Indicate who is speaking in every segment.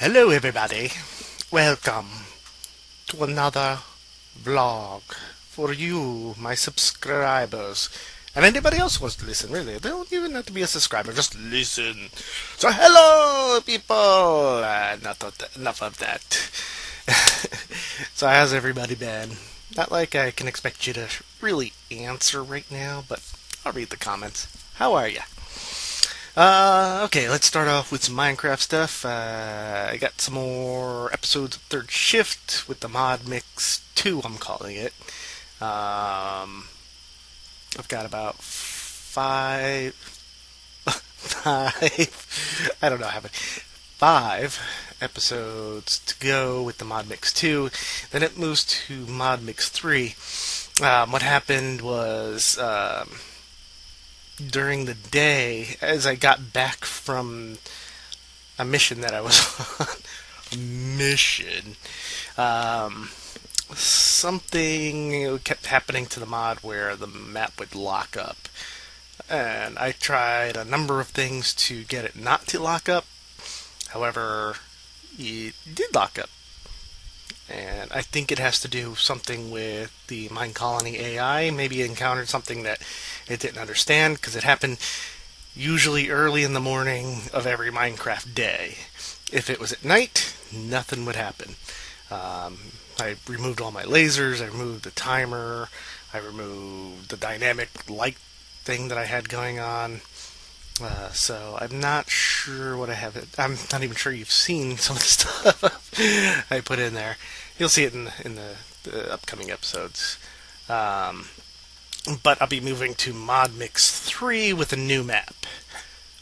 Speaker 1: Hello, everybody. Welcome to another vlog for you, my subscribers. And anybody else who wants to listen, really. They don't even have to be a subscriber, just listen. So, hello, people! Uh, of that, enough of that. so, how's everybody been? Not like I can expect you to really answer right now, but I'll read the comments. How are you? Uh, okay, let's start off with some Minecraft stuff. Uh, I got some more episodes of Third Shift with the Mod Mix 2, I'm calling it. Um, I've got about five, five, I don't know how many, five episodes to go with the Mod Mix 2. Then it moves to Mod Mix 3. Um, what happened was, um, during the day as I got back from a mission that I was on. mission. Um, something kept happening to the mod where the map would lock up. And I tried a number of things to get it not to lock up. However, it did lock up. And I think it has to do something with the Mine Colony AI. Maybe it encountered something that it didn't understand because it happened usually early in the morning of every Minecraft day. If it was at night, nothing would happen. Um, I removed all my lasers, I removed the timer, I removed the dynamic light thing that I had going on. Uh, so I'm not sure what I have. It I'm not even sure you've seen some of the stuff I put in there. You'll see it in the, in the, the upcoming episodes. Um, but I'll be moving to Mod Mix 3 with a new map.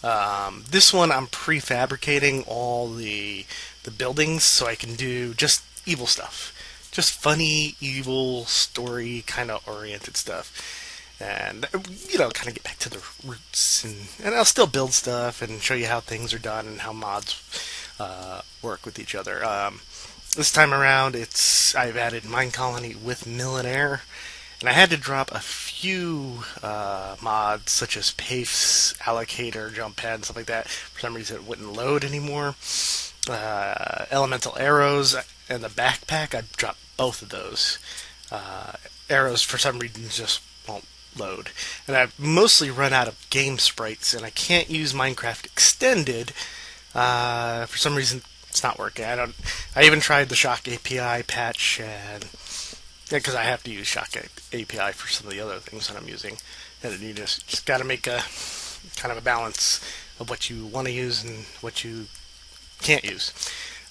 Speaker 1: Um, this one I'm prefabricating all the the buildings so I can do just evil stuff, just funny evil story kind of oriented stuff and you know kind of get back to the roots and, and i'll still build stuff and show you how things are done and how mods uh, work with each other um, this time around it's i've added mine colony with Millénaire and i had to drop a few uh, mods such as pace allocator jump pad and stuff like that for some reason it wouldn't load anymore uh, elemental arrows and the backpack i dropped both of those uh, arrows for some reason just won't load. And I've mostly run out of game sprites, and I can't use Minecraft Extended. Uh, for some reason, it's not working. I don't. I even tried the Shock API patch, and because yeah, I have to use Shock API for some of the other things that I'm using, and you just just got to make a kind of a balance of what you want to use and what you can't use.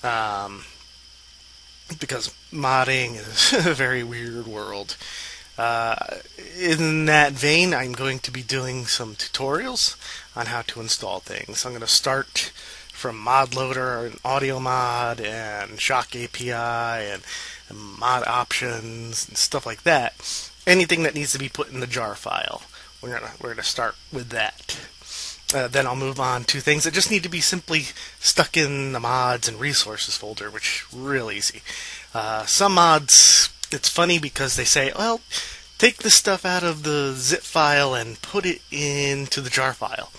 Speaker 1: Um, because modding is a very weird world. Uh, in that vein, I'm going to be doing some tutorials on how to install things. I'm going to start from mod loader and audio mod and shock API and, and mod options and stuff like that. Anything that needs to be put in the jar file, we're gonna we're gonna start with that. Uh, then I'll move on to things that just need to be simply stuck in the mods and resources folder, which real easy. Uh, some mods it's funny because they say, well, take this stuff out of the zip file and put it into the jar file.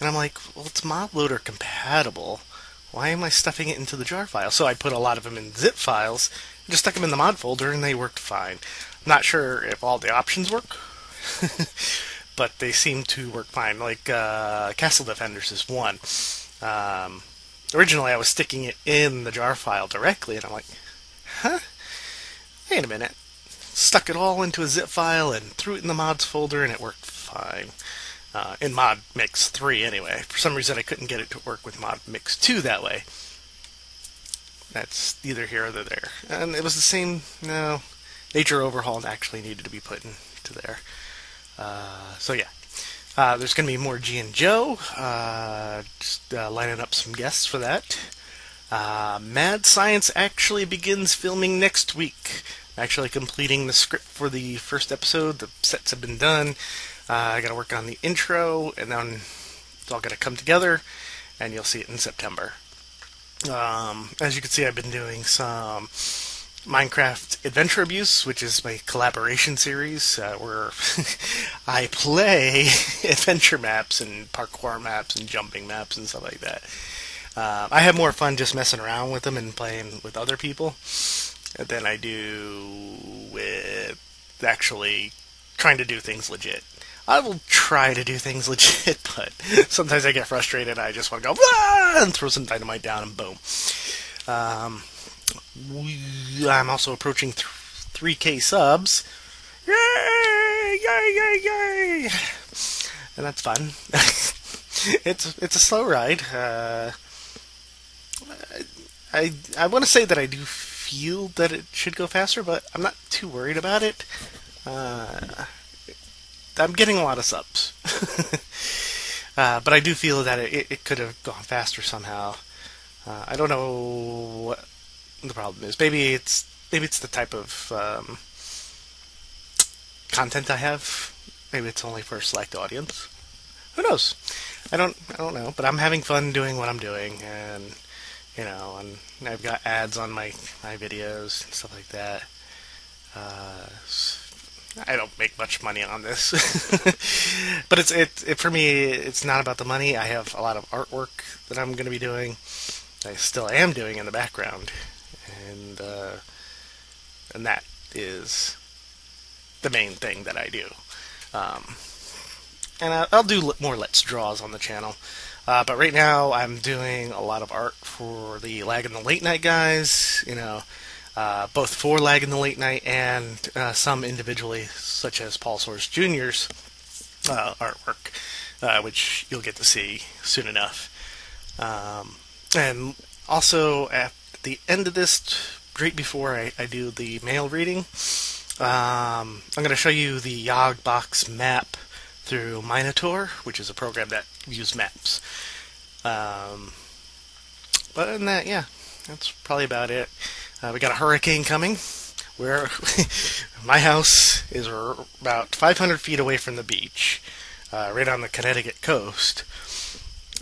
Speaker 1: And I'm like, well, it's ModLoader compatible. Why am I stuffing it into the jar file? So I put a lot of them in zip files, just stuck them in the mod folder, and they worked fine. I'm not sure if all the options work, but they seem to work fine. Like uh, Castle Defenders is one. Um, originally, I was sticking it in the jar file directly, and I'm like, huh? wait a minute, stuck it all into a zip file and threw it in the mods folder and it worked fine. Uh, in Mod Mix 3 anyway. For some reason I couldn't get it to work with Mod Mix 2 that way. That's neither here nor there. And it was the same, no, Nature Overhaul actually needed to be put into there. Uh, so yeah. Uh, there's going to be more G and Joe. Uh, just uh, lining up some guests for that. Uh, Mad Science actually begins filming next week actually completing the script for the first episode. The sets have been done. Uh, I got to work on the intro, and then it's all going to come together, and you'll see it in September. Um, as you can see, I've been doing some Minecraft Adventure Abuse, which is my collaboration series uh, where I play adventure maps and parkour maps and jumping maps and stuff like that. Uh, I have more fun just messing around with them and playing with other people than I do with actually trying to do things legit. I will try to do things legit, but sometimes I get frustrated. I just want to go ah! and throw some dynamite down and boom. Um, we, I'm also approaching th- 3K subs. Yay! Yay! Yay! Yay! And that's fun. it's it's a slow ride. Uh, I I want to say that I do feel that it should go faster, but I'm not too worried about it. Uh, I'm getting a lot of subs, uh, but I do feel that it, it could have gone faster somehow. Uh, I don't know what the problem is. Maybe it's maybe it's the type of um, content I have. Maybe it's only for a select audience. Who knows? I don't I don't know, but I'm having fun doing what I'm doing, and you know, and I've got ads on my my videos and stuff like that. Uh, I don't make much money on this, but it's it, it for me. It's not about the money. I have a lot of artwork that I'm going to be doing. I still am doing in the background, and uh, and that is the main thing that I do. Um, and I'll do more Let's Draws on the channel. Uh, but right now, I'm doing a lot of art for the Lag in the Late Night guys. You know, uh, both for Lag in the Late Night and uh, some individually, such as Paul Soares Jr.'s uh, artwork, uh, which you'll get to see soon enough. Um, and also, at the end of this, right before I, I do the mail reading, um, I'm going to show you the Yogg map through Minutor, which is a program that views maps. Um, but other than that, yeah, that's probably about it. Uh, we got a hurricane coming. Where my house is about 500 feet away from the beach, uh, right on the Connecticut coast.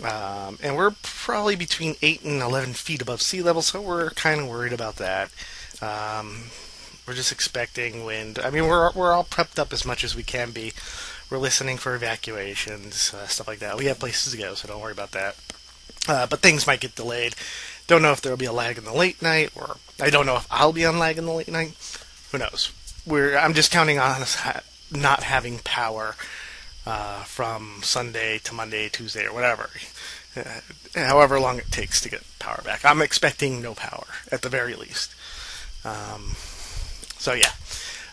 Speaker 1: Um, and we're probably between 8 and 11 feet above sea level, so we're kind of worried about that. Um, we're just expecting wind. I mean, we're, we're all prepped up as much as we can be. We're listening for evacuations, uh, stuff like that. We have places to go, so don't worry about that. Uh, but things might get delayed. Don't know if there will be a lag in the late night, or I don't know if I'll be on lag in the late night. Who knows? We're I'm just counting on us ha- not having power uh, from Sunday to Monday, Tuesday, or whatever. Uh, however long it takes to get power back. I'm expecting no power at the very least. Um, so yeah,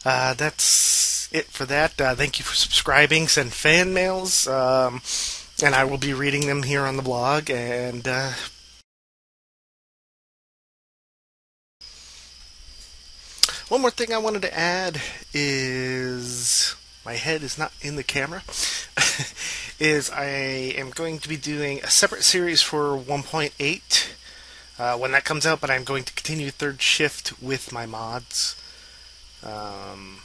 Speaker 1: uh, that's it for that. Uh, thank you for subscribing. Send fan mails, um, and I will be reading them here on the blog. And uh, one more thing I wanted to add is my head is not in the camera, is I am going to be doing a separate series for 1.8 uh, when that comes out, but I'm going to continue third shift with my mods. Um,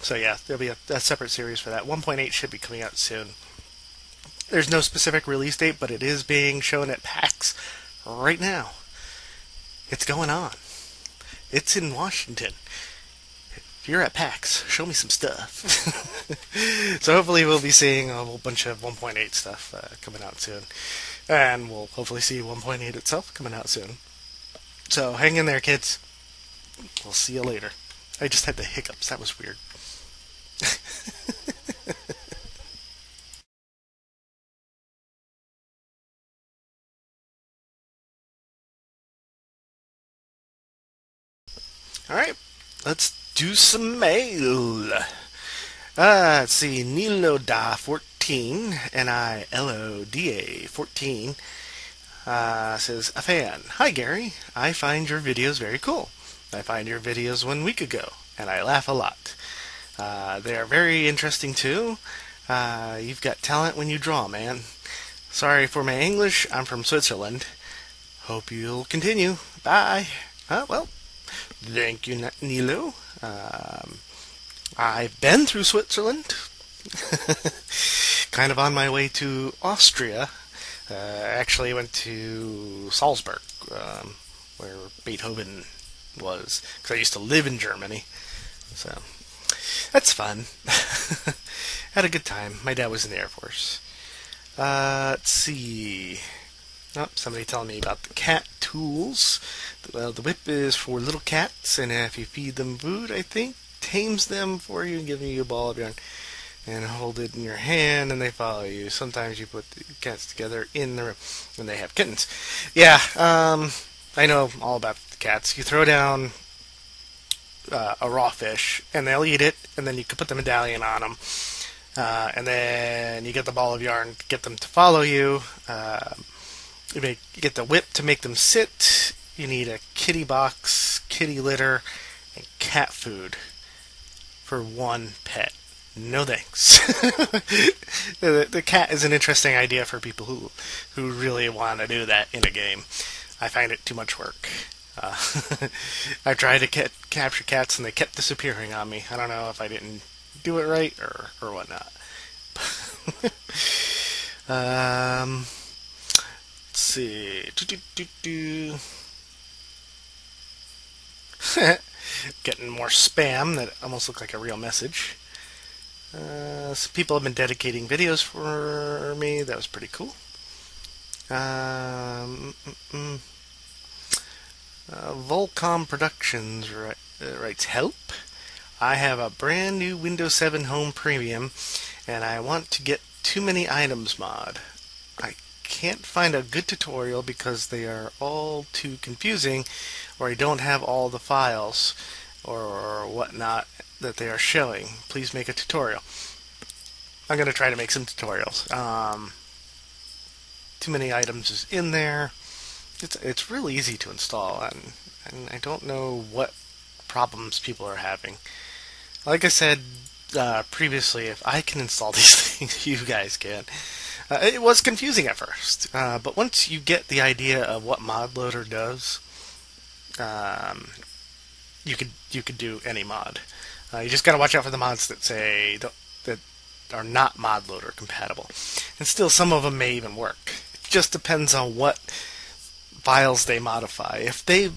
Speaker 1: so yeah, there'll be a, a separate series for that. 1.8 should be coming out soon. There's no specific release date, but it is being shown at PAX right now. It's going on. It's in Washington If you're at PAX, show me some stuff. so hopefully we'll be seeing a whole bunch of 1.8 stuff uh, coming out soon, and we'll hopefully see 1.8 itself coming out soon. So hang in there, kids. We'll see you later. I just had the hiccups. That was weird. All right, let's do some mail. Uh, let's see, Niloda 14, N-I-L-O-D-A 14, uh, says, a fan. Hi Gary, I find your videos very cool. I find your videos one week ago, and I laugh a lot. Uh, they are very interesting too. Uh, you've got talent when you draw, man. Sorry for my English, I'm from Switzerland. Hope you'll continue. Bye. Uh, well, thank you, Nilo. Um, I've been through Switzerland, kind of on my way to Austria. Uh, actually, went to Salzburg, um, where Beethoven was, because I used to live in Germany. So that's fun. Had a good time. My dad was in the Air Force. Uh, let's see. Oh, somebody telling me about the cat tools. Well, the whip is for little cats, and if you feed them food, I think tames them for you, and giving you a ball of yarn, and hold it in your hand, and they follow you. Sometimes you put the cats together in the room when they have kittens. Yeah, um, I know all about the cats. You throw down uh, a raw fish, and they'll eat it, and then you can put the medallion on them. Uh, and then you get the ball of yarn, get them to follow you. Uh, you, make, you get the whip to make them sit. You need a kitty box, kitty litter, and cat food for one pet. No thanks. the, the cat is an interesting idea for people who who really want to do that in a game. I find it too much work. Uh, I tried to get, capture cats and they kept disappearing on me. I don't know if I didn't do it right or or whatnot. um, let's see. Getting more spam that almost looked like a real message. Uh, some people have been dedicating videos for me. That was pretty cool. Um, mm, mm. uh, Volcom Productions uh, writes help. I have a brand new Windows 7 Home Premium, and I want to get too many items mod. I can't find a good tutorial because they are all too confusing, or I don't have all the files or whatnot that they are showing. Please make a tutorial. I'm going to try to make some tutorials. Um, too many items is in there. It's it's really easy to install, and, and I don't know what problems people are having. Like I said uh, previously, if I can install these things, you guys can. Uh, it was confusing at first, uh, but once you get the idea of what mod loader does, um, you could you could do any mod. Uh, you just gotta watch out for the mods that say that are not mod loader compatible, and still some of them may even work. It just depends on what files they modify. If they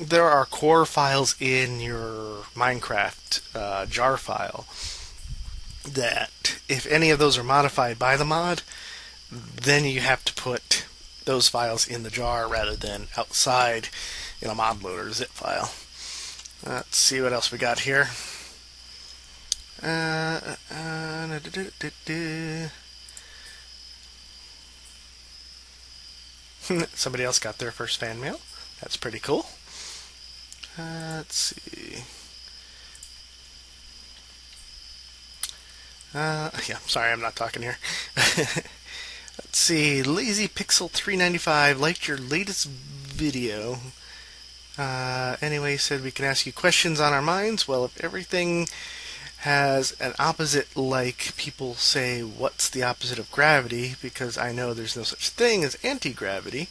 Speaker 1: there are core files in your Minecraft uh, jar file that if any of those are modified by the mod, then you have to put those files in the jar rather than outside in a mod loader zip file. Let's see what else we got here. Somebody else got their first fan mail. That's pretty cool. Let's see. Uh, yeah, sorry, I'm not talking here. let's see. Lazy Pixel 395 liked your latest video. Uh, anyway, said we can ask you questions on our minds. Well, if everything has an opposite, like people say, what's the opposite of gravity? Because I know there's no such thing as anti gravity.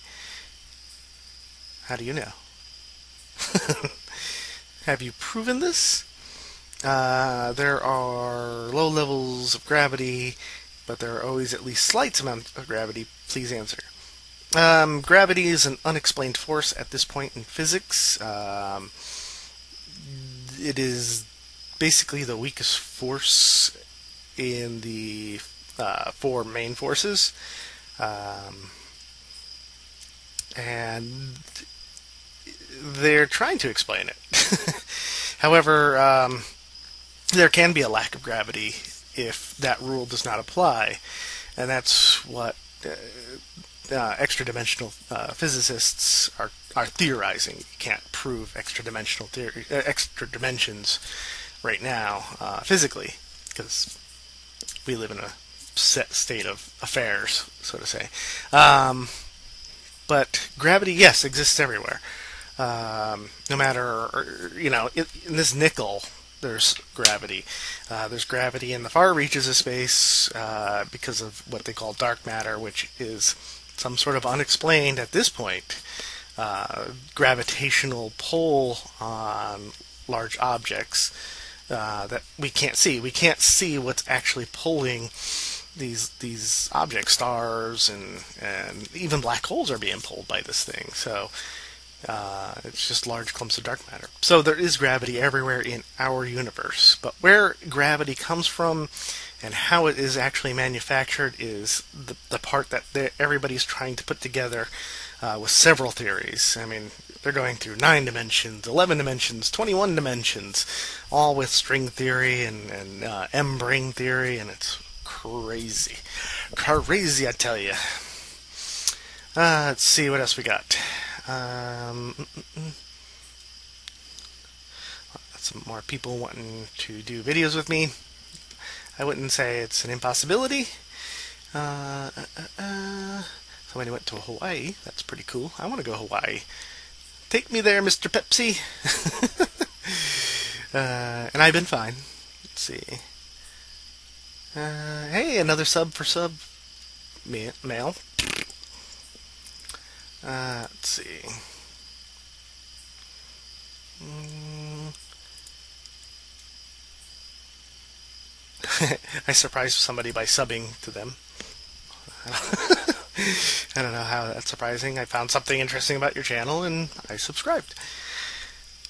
Speaker 1: How do you know? Have you proven this? Uh, there are low levels of gravity, but there are always at least slight amounts of gravity. Please answer. Um, gravity is an unexplained force at this point in physics. Um, it is basically the weakest force in the uh, four main forces. Um, and they're trying to explain it. However, um, there can be a lack of gravity if that rule does not apply, and that's what uh, uh, extra dimensional uh, physicists are are theorizing. You can't prove extra dimensional theory, uh, extra dimensions right now uh, physically because we live in a set state of affairs, so to say. Um, but gravity, yes, exists everywhere. Um, no matter, you know, in, in this nickel, there's gravity. Uh, there's gravity in the far reaches of space uh, because of what they call dark matter, which is some sort of unexplained at this point uh, gravitational pull on large objects uh, that we can't see. We can't see what's actually pulling these these objects, stars, and and even black holes are being pulled by this thing. So uh, it's just large clumps of dark matter. So there is gravity everywhere in our universe. But where gravity comes from and how it is actually manufactured is the, the part that everybody's trying to put together uh, with several theories. I mean, they're going through 9 dimensions, 11 dimensions, 21 dimensions, all with string theory and, and uh, M-brane theory, and it's crazy. Crazy, I tell you. Uh, let's see what else we got. Um, mm, mm, mm. some more people wanting to do videos with me. I wouldn't say it's an impossibility. Uh, uh, uh, uh, somebody went to Hawaii. That's pretty cool. I want to go Hawaii. Take me there, Mr. Pepsi. uh, and I've been fine. Let's see. Uh, hey, another sub for sub mail. Let's see. Mm. I surprised somebody by subbing to them. I don't know how that's surprising. I found something interesting about your channel and I subscribed.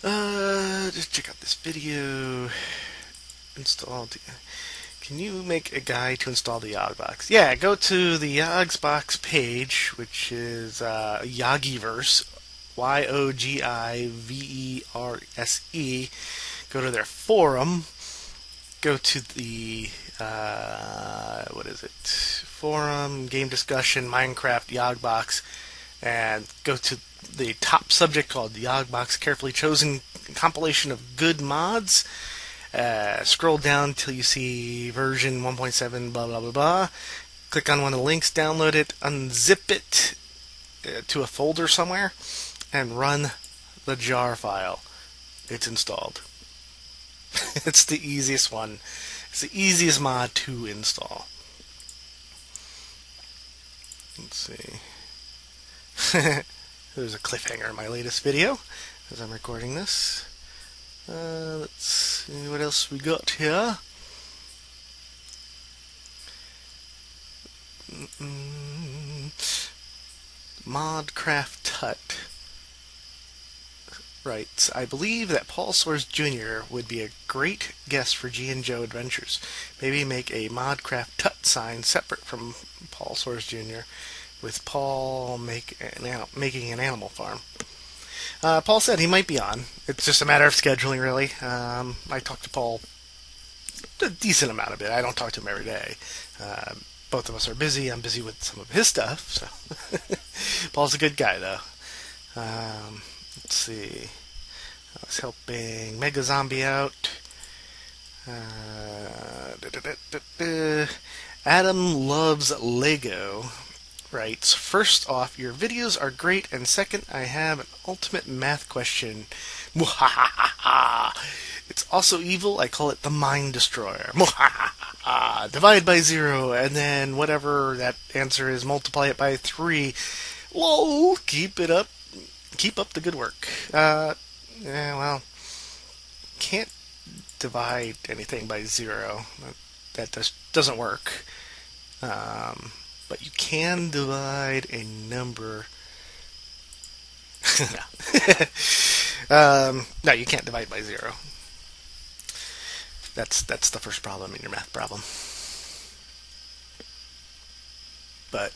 Speaker 1: Uh, just check out this video. Installed. Can you make a guide to install the Yogbox? Yeah, go to the Yogsbox page, which is uh, Yogiverse, Y O G I V E R S E. Go to their forum. Go to the uh, what is it? Forum, game discussion, Minecraft, Yogbox, and go to the top subject called Yogbox Carefully Chosen Compilation of Good Mods uh, scroll down till you see version 1.7, blah, blah, blah, blah. Click on one of the links, download it, unzip it uh, to a folder somewhere, and run the jar file. It's installed. it's the easiest one. It's the easiest mod to install. Let's see. There's a cliffhanger in my latest video as I'm recording this. Uh, let's see what else we got here. Mm-mm. Modcraft Tut writes, I believe that Paul Soares Jr. would be a great guest for G and Joe Adventures. Maybe make a Modcraft Tut sign separate from Paul Soares Jr. with Paul make an, making an animal farm. Uh, Paul said he might be on. It's just a matter of scheduling, really. Um, I talk to Paul a decent amount of it. I don't talk to him every day. Uh, both of us are busy. I'm busy with some of his stuff. So Paul's a good guy, though. Um, let's see. I was helping Mega Zombie out. Uh, da, da, da, Adam loves Lego writes, First off, your videos are great, and second, I have an ultimate math question. It's also evil. I call it the Mind Destroyer. Divide by zero, and then whatever that answer is, multiply it by three. Whoa! Keep it up. Keep up the good work. Uh, yeah, well, can't divide anything by zero. That just doesn't work. Um, but you can divide a number. um, no, you can't divide by zero. That's that's the first problem in your math problem. But,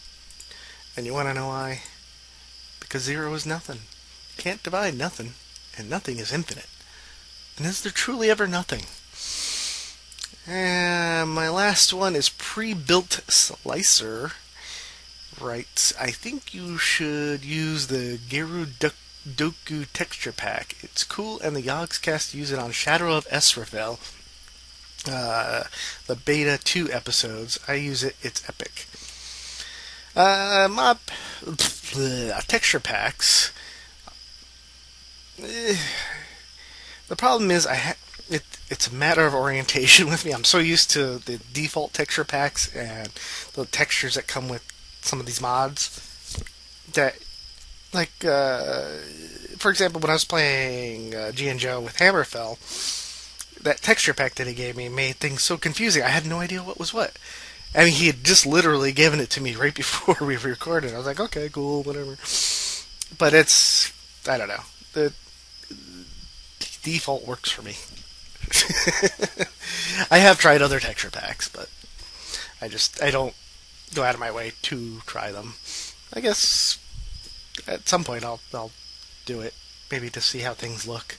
Speaker 1: and you want to know why? Because zero is nothing. You can't divide nothing, and nothing is infinite. And is there truly ever nothing? And my last one is pre-built slicer. Right, I think you should use the Geru Doku texture pack. It's cool, and the Yogscast use it on Shadow of Israphel. Uh, the beta 2 episodes. I use it, it's epic. Uh, my texture packs. Eh, the problem is, I ha- it's a matter of orientation with me. I'm so used to the default texture packs and the textures that come with some of these mods that, like, uh, for example, when I was playing uh, G and Joe with Hammerfell, that texture pack that he gave me made things so confusing. I had no idea what was what. I mean, he had just literally given it to me right before we recorded. I was like, okay, cool, whatever. But it's, I don't know. The default works for me. I have tried other texture packs, but I just I don't go out of my way to try them. I guess at some point I'll I'll do it, maybe to see how things look.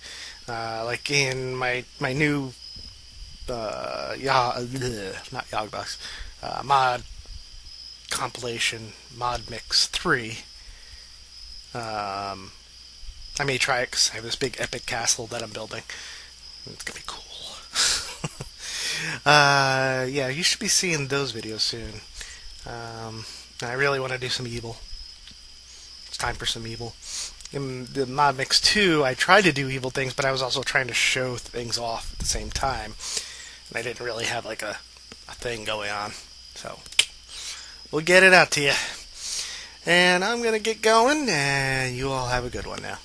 Speaker 1: Uh, like in my my new uh, yeah, not Yogbox, uh, mod compilation mod mix three. Um, I may try it because I have this big epic castle that I'm building. It's gonna be cool. uh, yeah, you should be seeing those videos soon. Um, I really want to do some evil. It's time for some evil. In the mod mix 2, I tried to do evil things, but I was also trying to show things off at the same time. And I didn't really have like a, a thing going on. So, we'll get it out to you. And I'm going to get going, and you all have a good one now.